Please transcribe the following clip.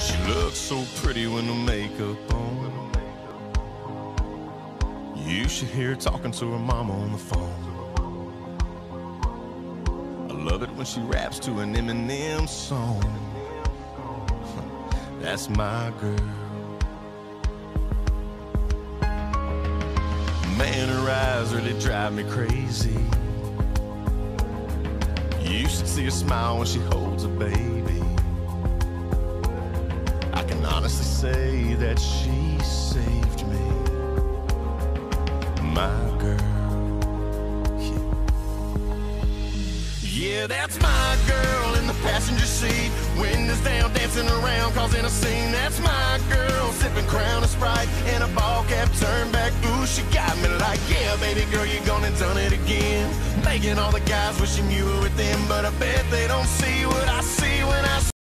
She looks so pretty with no makeup on. You should hear her talking to her mama on the phone. I love it when she raps to an Eminem song. That's my girl. Man, her eyes really drive me crazy. You should see her smile when she holds a baby. Honestly say that she saved me. My girl. Yeah. Yeah, that's my girl in the passenger seat. Windows down, dancing around, causing a scene. That's my girl, sipping Crown and Sprite, and a ball cap turned back. Ooh, she got me like, yeah, baby girl, you gone and done it again. Making all the guys wishing you were with them, but I bet they don't